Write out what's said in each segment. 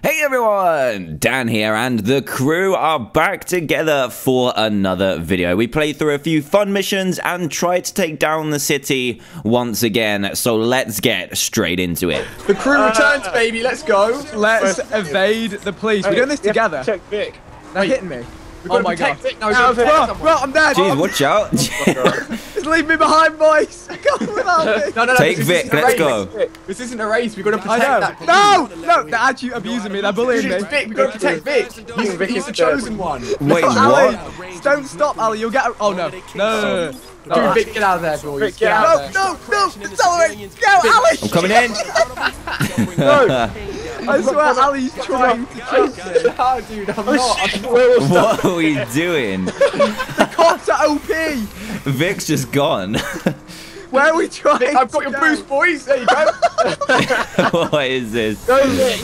Hey everyone, Dan here and the crew are back together for another video. We played through a few fun missions and tried to take down the city once again, so let's get straight into it. The crew returns, baby. Let's go. Let's evade the police. We're doing this together. Check Vic. They're hitting me. We've Oh my god. No, Bro, we've got to bro, I'm dead. Jeez, watch out. Oh Just leave me behind, boys. Come without me. No, no, no. Take Vic, let's go. This isn't a race. We've got to protect that. No, no, they're actually abusing me. They're bullying me. Vic. We've got to protect Vic. He's, Vic he's the chosen one. Wait, what? don't stop, Ali. You'll get. Oh no, no, no, no. no. Dude, Vic, get out of there, boys. Vic, Get get out No, of there. no, no, accelerate! Go, Ali! I'm coming in. I swear Ali's trying to jump me. No, dude, I'm oh, not. I'm not. What are we doing? the Cops are OP! Vic's just gone. Where are we trying Vic, I've got your boost, boys. There you go. what is this? Go Vic.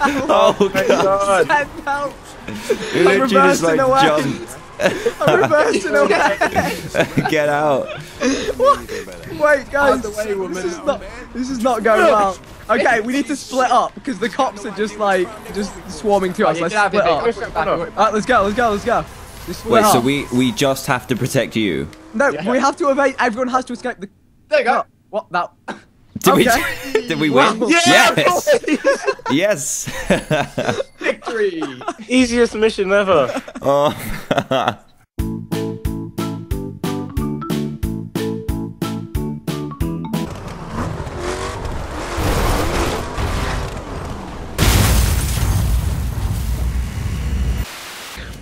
Oh god. God. Send help! You literally just like reversing away. jumped. I'm reversing away! Get out. What? Wait, guys, Out way, woman. this is not this is not going well. Okay, we need to split up because the cops are just like just swarming to us. Let's split up. Vic. Go back, go back. Alright, let's go, let's go, let's go. Wait, up. so we we just have to protect you? no, Yeah. we have to evade. Everyone has to escape the. There you go. Oh, what that? Did Okay. we did we win? Wow. Yes. Yes. Victory. Easiest mission ever. oh.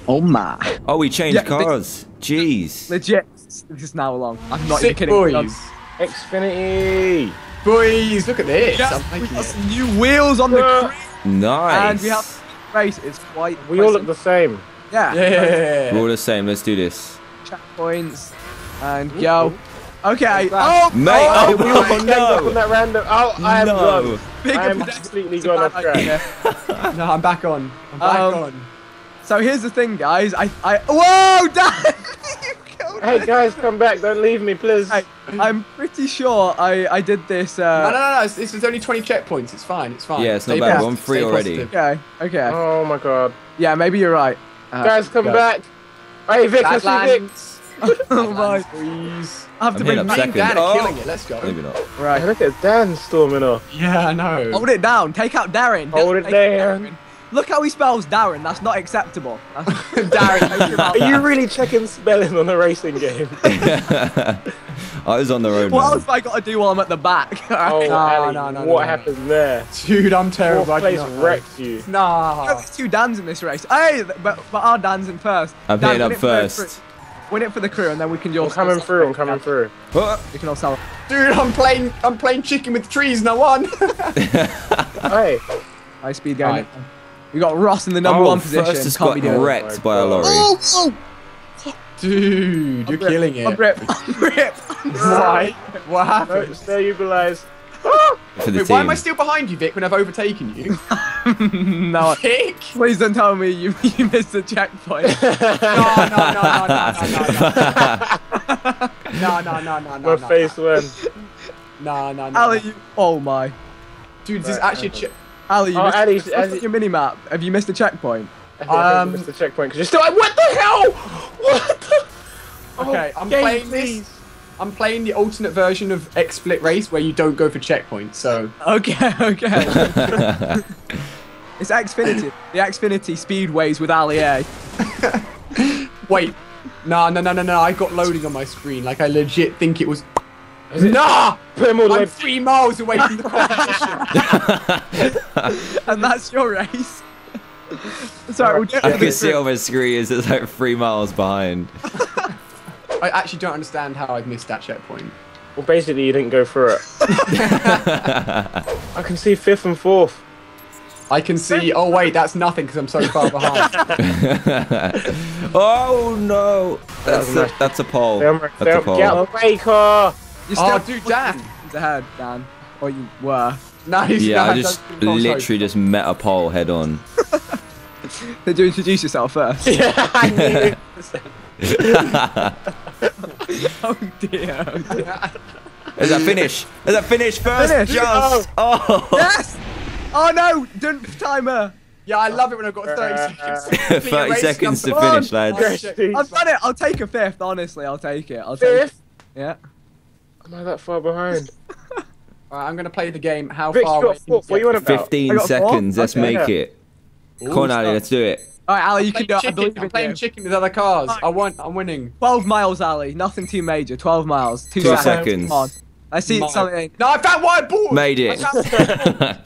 Oh my! oh, we changed Yeah, they- cars. Jeez. Legit, this is now long. I'm not Sick even kidding. boys. Xfinity. Boys, look at this. Yes, we got some new wheels on the Yeah. crew, Nice. and we have race. It's quite. We all look the same. yeah. it. We're all the same. Let's do this. checkpoints and go. Okay. Oh, Mate, oh, oh, we all my got names up on no. that random. Oh, I am No. gone. big I am completely gone off track. No, I'm back on. I'm back Um, on. So here's the thing, guys. I, I, whoa, Dan! You killed Hey guys, come back! Don't leave me, please. Hey, I'm pretty sure I, I did this. No, Uh, no, no, no. This is only 20 checkpoints. It's fine. It's fine. Yeah, it's not bad. positive, We're on three already. positive. Okay, okay. Oh my god. Yeah, maybe you're right. Uh, Guys, come go. back. Hey Vic, let's see Vic. Oh my! Please. I have to I'm bring up second. Dan Oh. killing it. Let's go. Maybe not. Hey, right. look at Dan storming off. Yeah, I know. Hold it down. Take out Darren. Hold it Take down. Look how he spells Darren. That's not acceptable. That's- Darren. Are you really checking spelling on a racing game? I was on the road. what man. else have I got to do while I'm at the back? Oh, No, Ali, no, no, what no. happened there? Dude, I'm terrible. Fourth I do place not wrecked you. Nah. Oh. There's two Dans in this race. Hey, but, but our Dan's in first. I'm Dan, hitting up it for the first. crew. Win it for the crew, and then we can I'm coming through, I'm coming through. Oh. We can all sell. Dude, I'm playing. I'm playing chicken with trees, No one. Hey, High speed going. We got Ross in the number oh, one position. First has got wrecked by a lorry. Oh, oh. Dude, I'm you're killing it. I'm rip. I'm rip. Why? What happened? No, there you realize. Wait, why am I still behind you, Vic, when I've overtaken you? no. Vic? Please don't tell me you, you missed the checkpoint. no, no, no, no, no, no, no, no. no, no, no, no, We're no, face no. win. No, no, no. Alec, you... Oh, my. Dude, right, this is actually... Ali, you Oh, missed, Ali, what's Ali- your mini map. Have you missed a checkpoint? I think I Um, missed the checkpoint because you're still like, what the hell? What the? Okay, Oh, I'm game, playing please. this. I'm playing the alternate version of X Split Race where you don't go for checkpoints. So Okay, okay. it's Xfinity. The Xfinity Speedways with Ali A. wait, no, no, no, no, no. I got loading on my screen. Like I legit think it was. Nah, Put him all I'm way. three miles away from the competition. And that's your race. Sorry, we'll do I can see crew. on my screen is it's like three miles behind. I actually don't understand how I've missed that checkpoint. Well, basically, you didn't go through it. I can see fifth and fourth. I can see. Oh wait, that's nothing because I'm so far behind. oh no! That's a, nice. that's a pole. That's a pole. get out of the way, car. You're Oh, still dude, Dan. He's ahead, Dan. Or you were. Nice. Yeah, I no, just don't do false hope. literally just met a pole head on. Did you introduce yourself first? Yeah, I knew oh dear. Oh dear. Is that finish? Is that finish first? Finish. Just. Oh. yes! Oh no! Don't timer. Yeah, I love it when I've got 30 Uh, seconds. to complete 30 seconds to finish, lads. Oh. I've done it. I'll take a fifth. Honestly, I'll take it. I'll take it. Fifth? Yeah. Am I that far behind? Alright, I'm gonna play the game. How Vic, far you got can you fourth. What you on about? 15 I four? seconds. Let's Okay. make it. Come on, Ali, let's do it. All right, Ali, you can do it. I believe I'm in playing you. chicken with other cars. I won. I'm winning. 12 miles, Ali. Nothing too major. 12 miles. Two, Two seconds. seconds. Come on. I see Mile. something. No, I found wild boars. Made it. I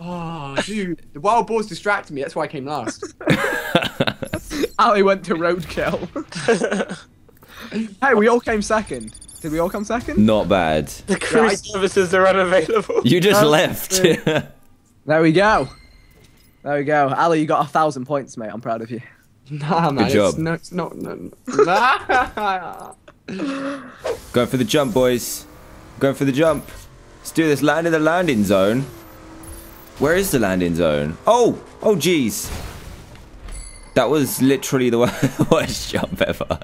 oh, dude, the wild boars distracted me. That's why I came last. Ali went to roadkill. hey, we all came second. Did we all come second? Not bad. The crew Yeah, I- services are unavailable. You just Oh, left. There we go. There we go. Ali, you got a thousand points, mate. I'm proud of you. Nah, man. job. It's, no, it's not. No, nah. Going for the jump, boys. Going for the jump. Let's do this. Land in the landing zone. Where is the landing zone? Oh! Oh, jeez. That was literally the worst jump ever.